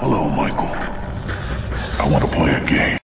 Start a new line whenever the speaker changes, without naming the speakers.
Hello, Michael. I want to play a game.